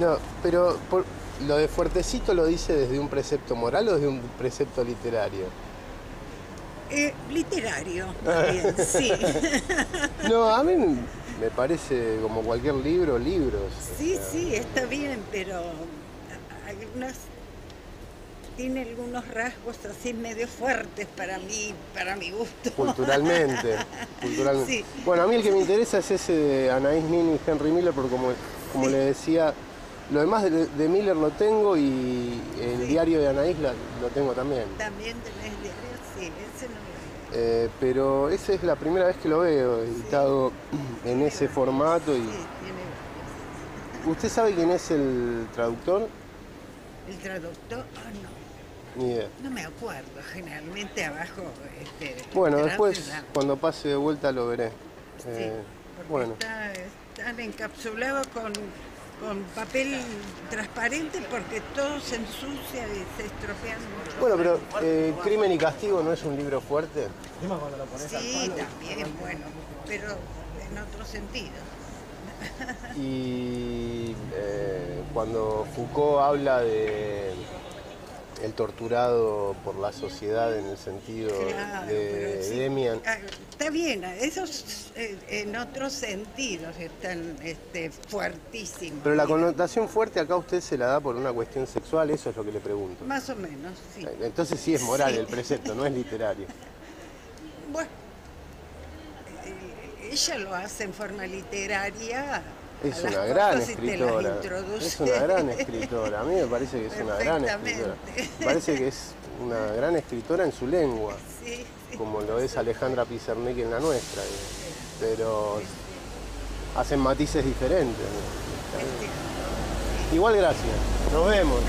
No, pero por- lo de fuertecito lo dice desde un precepto moral o desde un precepto literario. Eh, literario, bien, sí. No, a mí me parece como cualquier libro, libros. Sí, sí, está bien, pero algunas tiene algunos rasgos así medio fuertes para mí, para mi gusto. Culturalmente, culturalmente. Sí. Bueno, a mí el que me interesa es ese de Anaïs Nin y Henry Miller, porque como, como Sí. le decía, lo demás de, de Miller lo tengo y el Sí. diario de Anaïs la- lo tengo también. También tenés diario, sí, ese no lo Eh, pero esa es la primera vez que lo veo editado en ese formato. y Sí, tiene ¿Usted sabe quién es el traductor? el traductor, ah, no. Ni idea. No me acuerdo, generalmente abajo. Este, Bueno, después la- cuando pase de vuelta lo veré. Sí, Eh, bueno, está, están encapsulados con, con papel transparente porque todo se ensucia y se estropean mucho. bueno, pero eh, Crimen y Castigo no es un libro fuerte. Sí, también, bueno, pero en otro sentido. Y eh, cuando Foucault habla de el torturado por la sociedad en el sentido Claro, de Ah, Está bien, esos eh, en otros sentidos están este, fuertísimos. pero la connotación fuerte acá usted se la da por una cuestión sexual, eso es lo que le pregunto. Más o menos, sí. Entonces sí es moral Sí. el precepto, no es literario. Bueno, eh, ella lo hace en forma literaria. Es a una gran escritora. Es una gran escritora. A mí me parece que es una gran escritora. Parece que es una gran escritora en su lengua, sí. Como lo es Alejandra Pizarnik en la nuestra. Pero hacen matices diferentes. Este, Igual gracias. Nos vemos.